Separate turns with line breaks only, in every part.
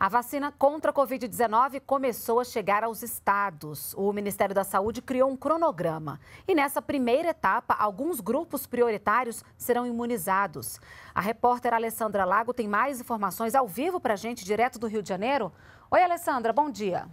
A vacina contra a Covid-19 começou a chegar aos estados. O Ministério da Saúde criou um cronograma. E nessa primeira etapa, alguns grupos prioritários serão imunizados. A repórter Alessandra Lago tem mais informações ao vivo para a gente, direto do Rio de Janeiro. Oi, Alessandra, bom dia.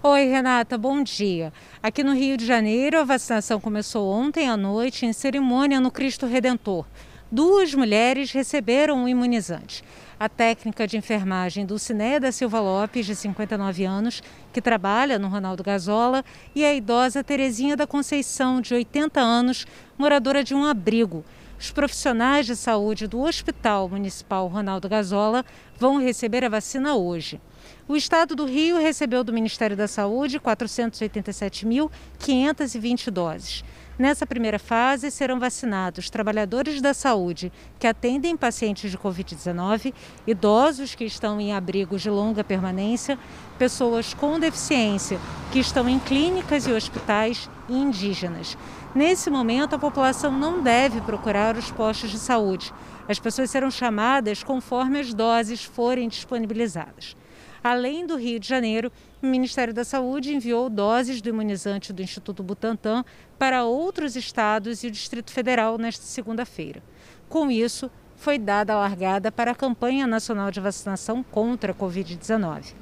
Oi, Renata, bom dia. Aqui no Rio de Janeiro, a vacinação começou ontem à noite em cerimônia no Cristo Redentor duas mulheres receberam o imunizante. A técnica de enfermagem Dulcinea da Silva Lopes, de 59 anos, que trabalha no Ronaldo Gazola, e a idosa Terezinha da Conceição, de 80 anos, moradora de um abrigo. Os profissionais de saúde do Hospital Municipal Ronaldo Gazola vão receber a vacina hoje. O estado do Rio recebeu do Ministério da Saúde 487.520 doses. Nessa primeira fase, serão vacinados trabalhadores da saúde que atendem pacientes de Covid-19, idosos que estão em abrigos de longa permanência, pessoas com deficiência que estão em clínicas e hospitais e indígenas. Nesse momento, a população não deve procurar os postos de saúde. As pessoas serão chamadas conforme as doses forem disponibilizadas. Além do Rio de Janeiro, o Ministério da Saúde enviou doses do imunizante do Instituto Butantan para outros estados e o Distrito Federal nesta segunda-feira. Com isso, foi dada a largada para a campanha nacional de vacinação contra a Covid-19.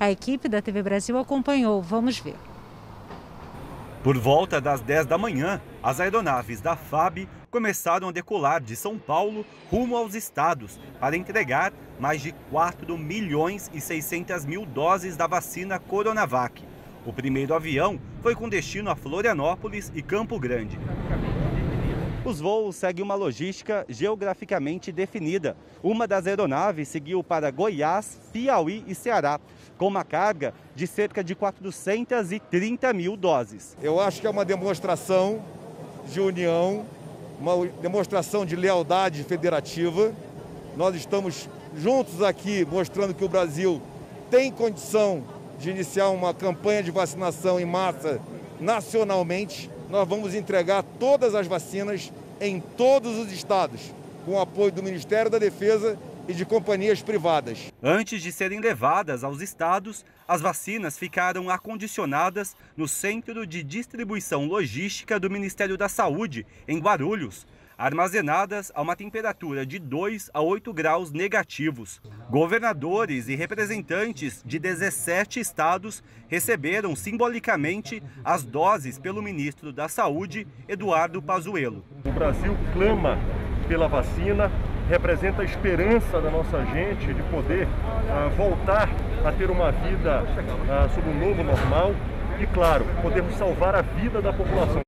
A equipe da TV Brasil acompanhou. Vamos ver.
Por volta das 10 da manhã, as aeronaves da FAB começaram a decolar de São Paulo rumo aos estados para entregar mais de 4 milhões e 600 mil doses da vacina Coronavac. O primeiro avião foi com destino a Florianópolis e Campo Grande. Os voos seguem uma logística geograficamente definida. Uma das aeronaves seguiu para Goiás, Piauí e Ceará, com uma carga de cerca de 430 mil doses.
Eu acho que é uma demonstração de união, uma demonstração de lealdade federativa. Nós estamos juntos aqui mostrando que o Brasil tem condição de iniciar uma campanha de vacinação em massa nacionalmente. Nós vamos entregar todas as vacinas em todos os estados, com o apoio do Ministério da Defesa e de companhias privadas.
Antes de serem levadas aos estados, as vacinas ficaram acondicionadas no Centro de Distribuição Logística do Ministério da Saúde, em Guarulhos, armazenadas a uma temperatura de 2 a 8 graus negativos. Governadores e representantes de 17 estados receberam simbolicamente as doses pelo ministro da Saúde, Eduardo Pazuello.
O Brasil clama pela vacina, representa a esperança da nossa gente de poder uh, voltar a ter uma vida uh, sob um novo normal e, claro, podermos salvar a vida da população.